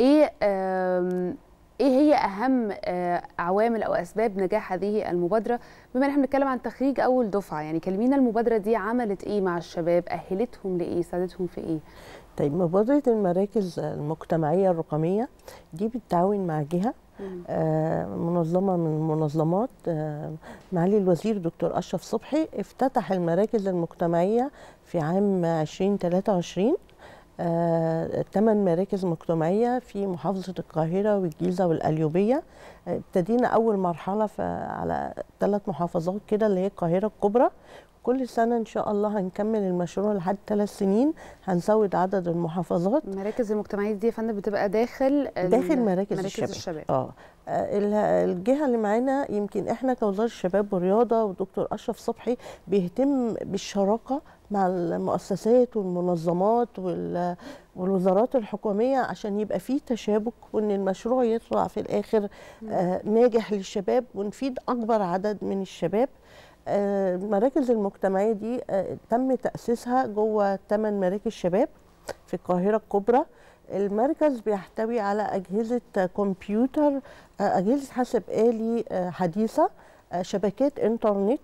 إيه إيه هي اهم آه، عوامل أو اسباب نجاح هذه المبادرة؟ بما ان إحنا بنتكلم عن تخريج اول دفعة يعني كلمينا المبادرة دي عملت إيه مع الشباب؟ أهلتهم لإيه؟ ساعدتهم في إيه؟ طيب مبادرة المراكز المجتمعية الرقمية دي بالتعاون مع مم. آه، منظمة من المنظمات آه، معالي الوزير دكتور أشرف صبحي افتتح المراكز المجتمعية في عام 2023 ثمان مراكز مجتمعية في محافظة القاهرة والجيزة والقليوبية. آه، ابتدينا أول مرحلة في على ثلاث محافظات كده اللي هي القاهرة الكبرى. كل سنة إن شاء الله هنكمل المشروع لحد ثلاث سنين هنزود عدد المحافظات. المراكز المجتمعية دي يا فندم بتبقى داخل داخل مراكز, مراكز الشباب, الشباب. آه آه، ال- الجهة اللي معانا يمكن إحنا كوزارة الشباب والرياضة ودكتور أشرف صبحي بيهتم بالشراكة مع المؤسسات والمنظمات وال- والوزارات الحكومية عشان يبقى فيه تشابك وإن المشروع يطلع في الآخر آه، ناجح للشباب ونفيد أكبر عدد من الشباب. المراكز المجتمعية دي آه، تم تأسيسها جوه ثمان مراكز شباب في القاهرة الكبرى. المركز بيحتوي على أجهزة كمبيوتر آه، أجهزة حاسب آلي آه، حديثة آه، شبكات إنترنت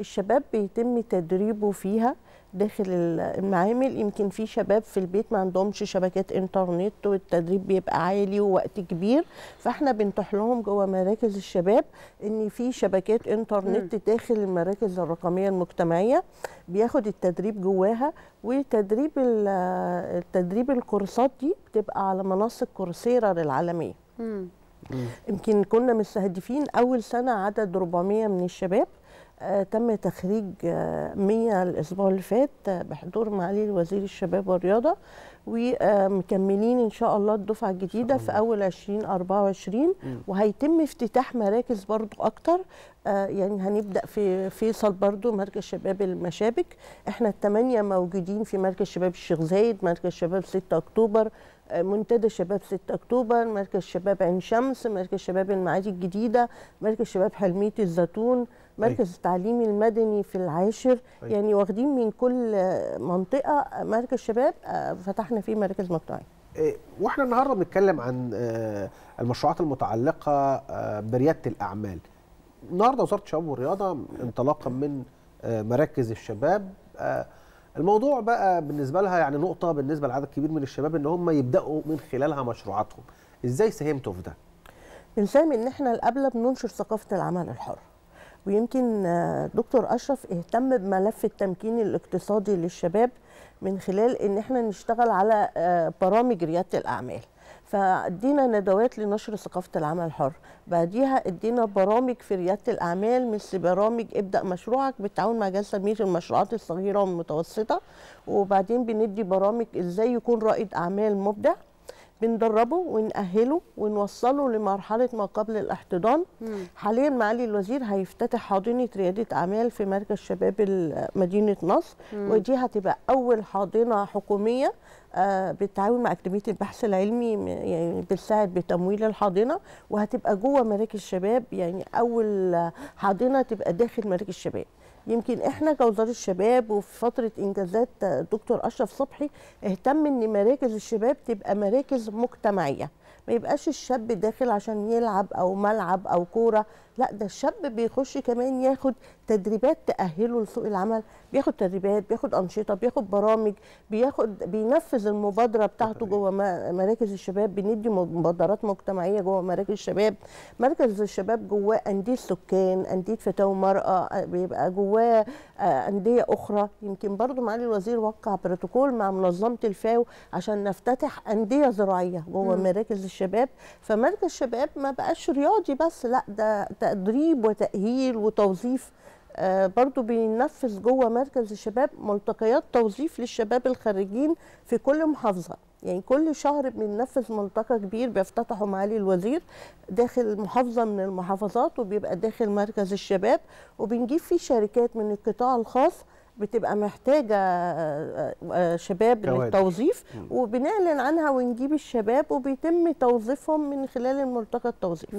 الشباب بيتم تدريبه فيها داخل ال- المعامل. يمكن في شباب في البيت ما عندهمش شبكات إنترنت والتدريب بيبقى عالي ووقت كبير. فإحنا بنتيح لهم جوه مراكز الشباب إن في شبكات إنترنت داخل المراكز الرقمية المجتمعية. بياخد التدريب جواها وتدريب ال- التدريب الكورسات دي بتبقى على منصه كورسيرا العالميه. يمكن كنا مستهدفين أول سنة عدد 400 من الشباب. تم تخريج آه 100 الأسبوع اللي فات آه بحضور معالي وزير الشباب والرياضة ومكملين إن شاء الله الدفعة الجديدة في أول 2024 وهيتم افتتاح مراكز برضو أكتر آه يعني هنبدأ في فيصل برضو مركز شباب المشابك. إحنا الثمانيه موجودين في مركز شباب الشيخ زايد مركز شباب 6 أكتوبر آه، منتدى شباب 6 أكتوبر مركز شباب عين شمس مركز شباب المعادي الجديدة مركز شباب حلمية الزيتون مركز التعليم المدني في العاشر. أيوة. يعني واخدين من كل آه، منطقة مركز شباب آه، فتحنا فيه مراكز مجتمعيه وإحنا النهارده بنتكلم عن آه، المشروعات المتعلقة آه، بريادة الأعمال. النهارده وزارة الشباب والرياضة انطلاقا من آه، مراكز الشباب. آه، الموضوع بقى بالنسبة لها يعني نقطة بالنسبة لعدد كبير من الشباب إن هم يبدأوا من خلالها مشروعاتهم. إزاي ساهمتوا في ده؟ بنساهم إن إحنا القبله بننشر ثقافة العمل الحر. ويمكن آه، دكتور أشرف اهتم بملف التمكين الاقتصادي للشباب من خلال إن إحنا نشتغل على برامج ريادة الأعمال. فادينا ندوات لنشر ثقافة العمل الحر. بعديها ادينا برامج في ريادة الأعمال مثل برامج ابدأ مشروعك بالتعاون مع جهاز تنميه المشروعات الصغيرة والمتوسطة. وبعدين بندي برامج إزاي يكون رائد أعمال مبدع. بندربه ونأهله ونوصله لمرحلة ما قبل الاحتضان. حاليا معالي الوزير هيفتتح حاضنة ريادة أعمال في مركز شباب مدينة نصر ودي هتبقى أول حاضنة حكومية آه، بالتعاون مع أكاديمية البحث العلمي يعني بتساعد بتمويل الحاضنة وهتبقى جوه مراكز شباب يعني أول آه، حاضنة تبقى داخل مراكز شباب. يمكن إحنا كوزارة الشباب وفي فترة إنجازات دكتور أشرف صبحي اهتم إن مراكز الشباب تبقى مراكز مجتمعية. ما يبقاش الشاب داخل عشان يلعب أو ملعب أو كورة لا ده الشاب بيخش كمان ياخد تدريبات تأهله لسوق العمل بياخد تدريبات بياخد أنشطة بياخد برامج بياخد بينفذ المبادرة بتاعته جوه مراكز الشباب بندي مبادرات مجتمعية جوه مراكز الشباب. مركز الشباب جواه أندية سكان أندية فتاوى مرأة بيبقى جواه أندية أخرى. يمكن برضو معالي الوزير وقع بروتوكول مع منظمة الفاو عشان نفتتح أندية زراعية جوه مراكز الشباب. فمركز الشباب ما بقاش رياضي بس لأ ده تدريب وتأهيل وتوظيف برضو بينفذ جوه مركز الشباب ملتقيات توظيف للشباب الخريجين في كل محافظة. يعني كل شهر بننفذ ملتقى كبير بيفتتحه معالي الوزير داخل محافظة من المحافظات وبيبقى داخل مركز الشباب وبنجيب فيه شركات من القطاع الخاص بتبقى محتاجة آه، آه، شباب كوادر. للتوظيف وبنعلن عنها ونجيب الشباب وبيتم توظيفهم من خلال الملتقى التوظيف.